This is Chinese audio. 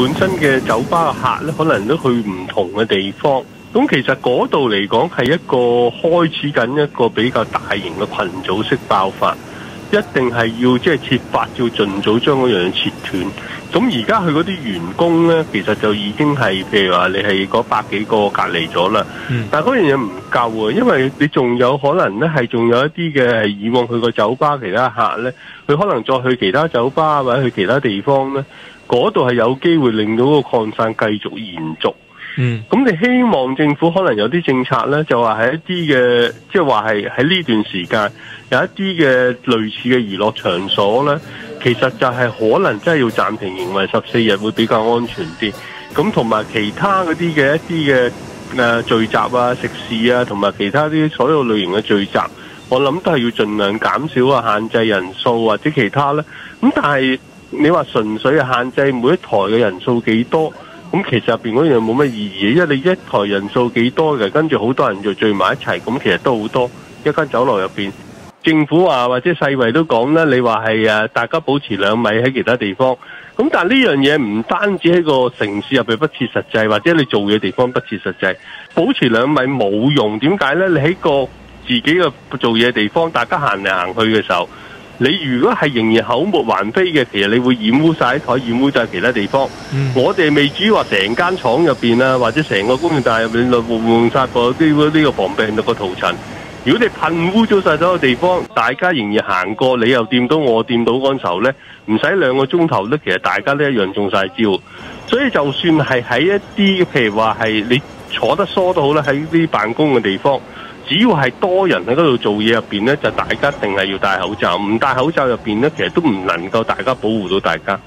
本身嘅酒吧嘅客咧，可能都去唔同嘅地方。咁其實嗰度嚟講係一個開始緊一個比較大型嘅群組式爆發，一定係要即係設法要盡早將嗰樣嘢切斷。咁而家佢嗰啲員工咧，其實就已經係譬如話你係嗰百幾個隔離咗啦，嗯但係嗰樣嘢唔夠啊，因為你仲有可能咧係仲有一啲嘅係以往去個酒吧其他客咧，佢可能再去其他酒吧或者去其他地方咧，嗰度係有機會令到個擴散繼續延續。嗯咁你希望政府可能有啲政策咧，就話係一啲嘅，即係話係喺呢段時間有一啲嘅類似嘅娛樂場所咧，其實就係可能真係要暫停營運十四日會比較安全啲。咁同埋其他嗰啲嘅一啲嘅誒聚集啊、食肆啊，同埋其他啲所有類型嘅聚集，我諗都係要盡量減少啊，限制人數或者其他咧。咁但係你話純粹限制每一台嘅人數幾多？咁其實入邊嗰樣冇乜意義，因為你一台人數幾多嘅，跟住好多人就聚埋一齊，咁其實都好多。一間酒樓入邊，政府話或者世衛都講啦，你話係誒大家保持兩米喺其他地方，咁但係呢樣嘢唔單止喺個城市入邊不切實際，或者你做嘢地方不切實際，保持兩米冇用。點解呢？你喺個自己嘅做嘢地方，大家行嚟行去嘅時候。你如果係仍然口沫橫飛嘅，其實你會染污晒啲台，染污晒其他地方。嗯我哋未至於話成間廠入邊啊，或者成個工業大廈入邊就換晒個呢呢個防病毒個塗層。如果你噴污咗晒所有地方，大家仍然行過，你又掂到我掂到嗰陣時候呢，唔使兩個鐘頭呢，其實大家都一樣中晒招。所以就算係喺一啲譬如話係你坐得疏都好啦，喺啲辦公嘅地方。只要係多人喺嗰度做嘢入邊呢，就大家一定係要戴口罩。唔戴口罩入邊呢，其實都唔能夠大家保護到大家。